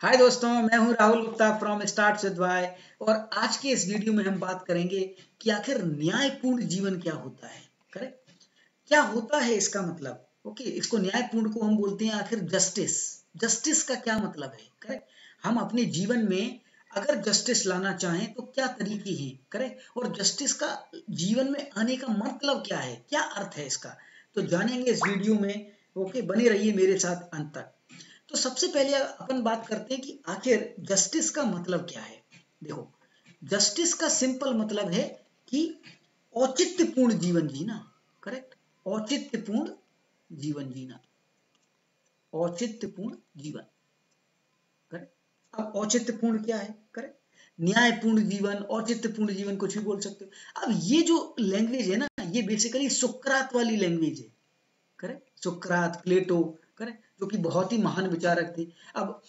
हाय दोस्तों मैं हूँ Rahul Gupta from start with Y और आज के इस वीडियो में हम बात करेंगे कि आखिर न्यायपूर्ण जीवन क्या होता है करेक्ट क्या होता है इसका मतलब? ओके okay, इसको न्यायपूर्ण को हम बोलते हैं आखिर जस्टिस जस्टिस का क्या मतलब है करेक्ट हम अपने जीवन में अगर जस्टिस लाना चाहें तो क्या तरीके हैं करेक्ट और जस्टिस का जीवन में आने का मतलब क्या है? क्या अर्थ है इसका? तो जानेंगे इस वीडियो में। ओके बने रहिए मेरे साथ अंत तक। तो सबसे पहले अपन बात करते हैं कि आखिर जस्टिस का मतलब क्या है? देखो जस्टिस का सिंपल मतलब है कि औचित्यपूर्ण जीवन जीना करेक्ट औचित्यपूर्ण जीवन जीना। औचित्यपूर्ण जीवन करेक्ट अब औचित्यपूर्ण क्या है? करेक्ट न्यायपूर्ण जीवन, औचित्यपूर्ण जीवन कुछ भी बोल सकते हो। अब ये जो लैंग्वेज है ना, ये बेसिकली सुक्रात वाली लैंग्वेज है करेक्ट सुक्रात, प्लेटो करेक्ट जो कि बहुत ही महान विचारक थे। अब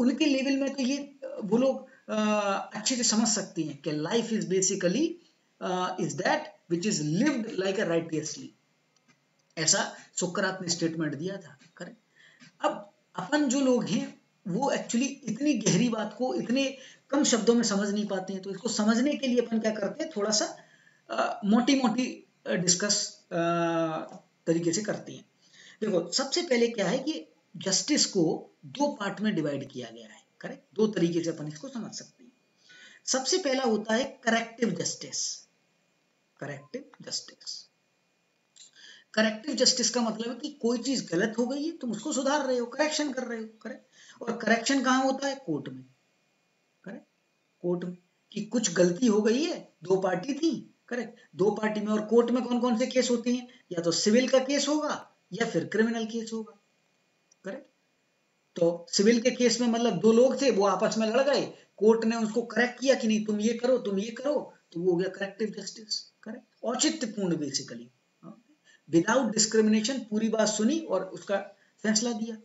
उनके लेवल में तो ये वो लोग अच्छे से समझ सकती हैं कि life is basically is that which is lived like a righteously ऐसा सुकरात ने स्टेटमेंट दिया था करेक्ट अब अपन जो लोग हैं वो एक्चुअली इतनी गहरी बात को इतने कम शब्दों में समझ नहीं पाते हैं तो इसको समझने के लिए अपन क्या करते हैं थोड़ा सा आ, मोटी मोटी डिस्कस तरीके से करते हैं। देखो, सबसे पहले क्या है कि जस्टिस को दो पार्ट में डिवाइड किया गया है करेक्ट दो तरीके से अपन इसको समझ सकते हैं। सबसे पहला होता है corrective justice corrective justice corrective justice का मतलब है कि कोई चीज़ गलत हो गई है, तुम उसको सुधार रहे हो करेक्शन कर रहे हो करेक्ट और करेक्शन कहाँ होता है? कोर्ट में। करेक्ट कोर्ट में। कि कुछ गलती हो गई है, दो पार्टी थी करेक्ट दो पार्टी में और कोर्ट में कौन कौन से केस होते हैं? या तो सिविल का केस होगा या फिर क्रिमिनल केस होगा करेक्ट तो सिविल के केस में मतलब दो लोग थे, वो आपस में लड़ गए कोर्ट ने उसको करेक्ट किया कि नहीं, तुम ये करो, तुम ये करो तो वो हो गया करेक्टिव जस्टिस करेक्ट औचित्यपूर्ण बेसिकली विदाउट डिस्क्रिमिनेशन पूरी बात सुनी और उसका फैसला दिया।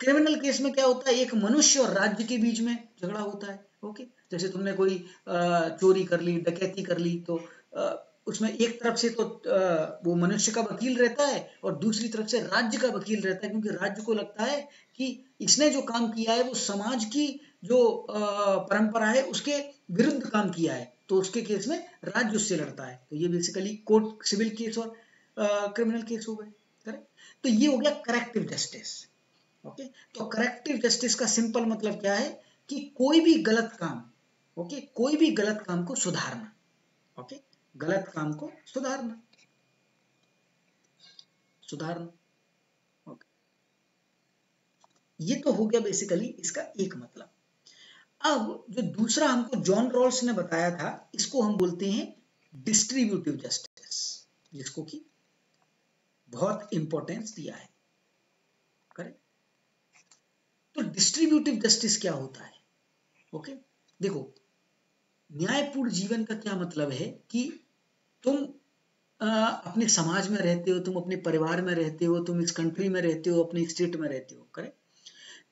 क्रिमिनल केस में क्या होता है, एक मनुष्य और राज्य के बीच में झगड़ा होता है ओके जैसे तुमने कोई चोरी कर ली, डकैती कर ली तो उसमें एक तरफ़ से तो वो मनुष्य का वकील रहता है और दूसरी तरफ़ से राज्य का वकील रहता है, क्योंकि राज्य को लगता है कि इसने जो काम किया है, वो समाज की जो परंपरा है, उसके विरुद्ध काम किया है। तो उसके केस में राज्य उससे लड़ता है। तो ये बेसिकली कोर्ट सिविल केस और क्रिमिनल केस हो गए। करेक्ट तो ये हो गया करेक्टिव जस्टिस ओके तो करेक्टिव जस्टिस का सिंपल मतलब क्या है कि कोई भी गलत काम ओके कोई भी गलत काम को सुधारना। ओके गलत काम को सुधारना। सुधारना। ओके ये तो हो गया बेसिकली इसका एक मतलब। अब जो दूसरा हमको जॉन रॉल्स ने बताया था, इसको हम बोलते हैं डिस्ट्रीब्यूटिव जस्टिस जिसको कि बहुत इंपॉर्टेंस दिया है। करेक्ट तो डिस्ट्रीब्यूटिव जस्टिस क्या होता है? ओके देखो, न्यायपूर्ण जीवन का क्या मतलब है कि तुम आ, अपने समाज में रहते हो तुम अपने परिवार में रहते हो तुम इस कंट्री में रहते हो अपने स्टेट में रहते हो करेक्ट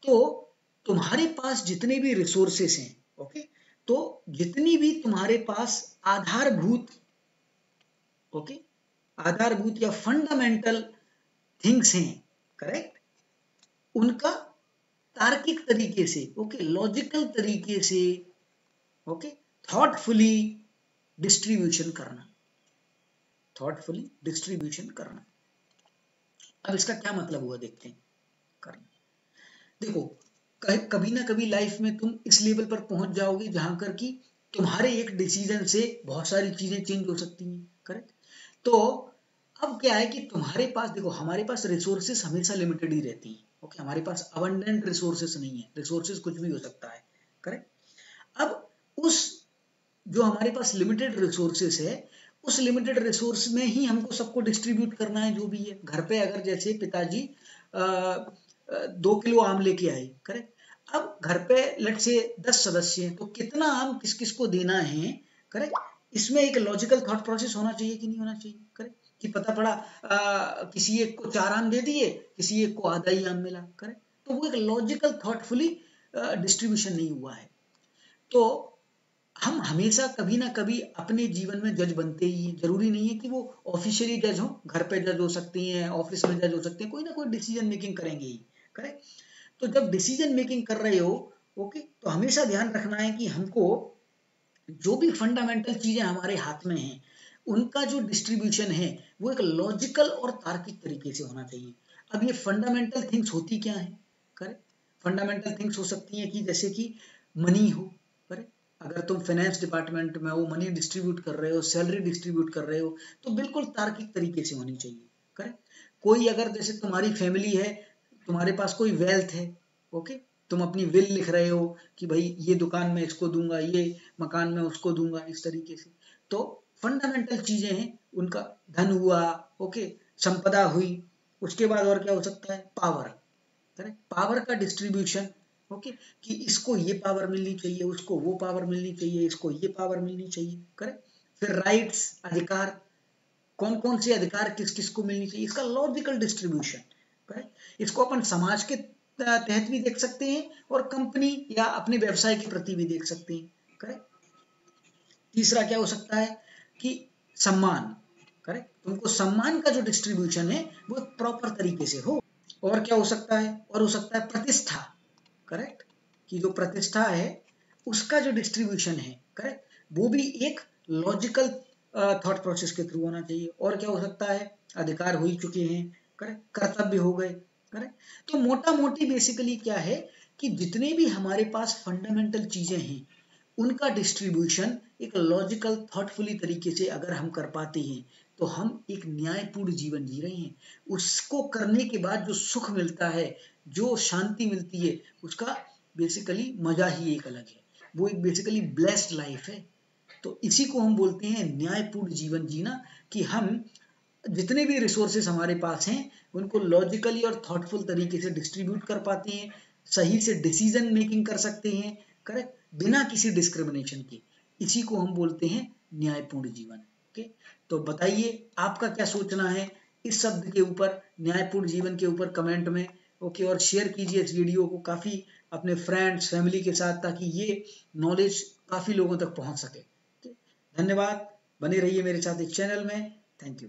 तो तुम्हारे पास जितने भी रिसोर्सेस हैं ओके तो जितनी भी तुम्हारे पास आधारभूत ओके आधारभूत या फंडामेंटल थिंग्स हैं करेक्ट उनका तार्किक तरीके से ओके लॉजिकल तरीके से ओके थॉटफुली डिस्ट्रीब्यूशन करना। थॉटफुली डिस्ट्रीब्यूशन करना। अब इसका क्या मतलब हुआ देखते हैं। करना। देखो कभी ना कभी लाइफ में तुम इस लेवल पर पहुँच जाओगे जहाँ कर कि तुम्हारे एक डिसीज़न से बहुत सारी चीज़ें चेंज हो सकती हैं। करेक्ट तो अब क्या है कि तुम्हारे पास, देखो, हमारे पास रिसोर्सेस हमेशा लिमिटेड ही रहती हैं। ओके हमारे पास अबंडेंट रिसोर्सेस नहीं है। रिसोर्सेस कुछ भी हो सकता है। करेक्ट अब उस जो हमारे पास लिमिटेड रिसोर्सेस है उस लिमिटेड रिसोर्स में ही हमको सबको डिस्ट्रीब्यूट करना है जो भी है। घर पे अगर जैसे पिताजी दो किलो आम लेके आए करेक्ट अब घर पे लट से दस सदस्य हैं तो कितना आम किस किस को देना है करेक्ट इसमें एक लॉजिकल थॉट प्रोसेस होना चाहिए कि नहीं होना चाहिए करेक्ट कि पता पड़ा आ, किसी एक को चार आम दे दिए किसी एक को आधा ही आम मिला करेक्ट तो वो एक लॉजिकल थॉटफुली डिस्ट्रीब्यूशन नहीं हुआ है। तो हम हमेशा कभी ना कभी अपने जीवन में जज बनते ही हैं। ज़रूरी नहीं है कि वो ऑफिशियली जज हो, घर पे जज हो सकती हैं ऑफ़िस में जज हो सकते हैं, कोई ना कोई डिसीज़न मेकिंग करेंगे ही करेक्ट तो जब डिसीज़न मेकिंग कर रहे हो ओके तो हमेशा ध्यान रखना है कि हमको जो भी फंडामेंटल चीज़ें हमारे हाथ में हैं, उनका जो डिस्ट्रीब्यूशन है, वो एक लॉजिकल और तार्किक तरीके से होना चाहिए। अब ये फंडामेंटल थिंग्स होती क्या है? करेक्ट फंडामेंटल थिंग्स हो सकती हैं कि जैसे कि मनी हो अगर तुम फाइनेंस डिपार्टमेंट में वो मनी डिस्ट्रीब्यूट कर रहे हो सैलरी डिस्ट्रीब्यूट कर रहे हो तो बिल्कुल तार्किक तरीके से होनी चाहिए करेक्ट कोई अगर जैसे तुम्हारी फैमिली है, तुम्हारे पास कोई वेल्थ है ओके तुम अपनी विल लिख रहे हो कि भाई, ये दुकान में इसको दूँगा, ये मकान में उसको दूँगा, इस तरीके से। तो फंडामेंटल चीज़ें हैं, उनका धन हुआ ओके संपदा हुई, उसके बाद और क्या हो सकता है? पावर करेक्ट पावर का डिस्ट्रीब्यूशन ओके, कि इसको ये पावर मिलनी चाहिए, उसको वो पावर मिलनी चाहिए, इसको ये पावर मिलनी चाहिए करेक्ट फिर राइट्स अधिकार कौन कौन से अधिकार किस किस को मिलनी चाहिए? इसका लॉजिकल डिस्ट्रीब्यूशन इसको अपन समाज के तहत भी देख सकते हैं और कंपनी या अपने व्यवसाय के प्रति भी देख सकते हैं करेक्ट तीसरा क्या हो सकता है कि सम्मान करेक्ट तुमको सम्मान का जो डिस्ट्रीब्यूशन है, वो प्रॉपर तरीके से हो, और क्या हो सकता है? और हो सकता है प्रतिष्ठा करेक्ट कि जो प्रतिष्ठा है, उसका जो डिस्ट्रीब्यूशन है करेक्ट वो भी एक लॉजिकल थॉट प्रोसेस के थ्रू होना चाहिए। और क्या हो सकता है? अधिकार हो ही चुके हैं करेक्ट कर्तव्य हो गए करेक्ट तो मोटा मोटी बेसिकली क्या है कि जितने भी हमारे पास फंडामेंटल चीज़ें हैं, उनका डिस्ट्रीब्यूशन एक लॉजिकल थॉटफुली तरीके से अगर हम कर पाते हैं तो हम एक न्यायपूर्ण जीवन जी रहे हैं। उसको करने के बाद जो सुख मिलता है जो शांति मिलती है, उसका बेसिकली मज़ा ही एक अलग है। वो एक बेसिकली ब्लेस्ड लाइफ है। तो इसी को हम बोलते हैं न्यायपूर्ण जीवन जीना कि हम जितने भी रिसोर्सेस हमारे पास हैं, उनको लॉजिकली और थॉटफुल तरीके से डिस्ट्रीब्यूट कर पाते हैं, सही से डिसीज़न मेकिंग कर सकते हैं करेक्ट बिना किसी डिस्क्रिमिनेशन के। इसी को हम बोलते हैं न्यायपूर्ण जीवन। ओके तो बताइए, आपका क्या सोचना है इस शब्द के ऊपर, न्यायपूर्ण जीवन के ऊपर कमेंट में? ओके, और शेयर कीजिए इस वीडियो को काफ़ी अपने फ्रेंड्स फैमिली के साथ ताकि ये नॉलेज काफ़ी लोगों तक पहुँच सके। धन्यवाद। बने रहिए मेरे साथ इस चैनल में। Thank you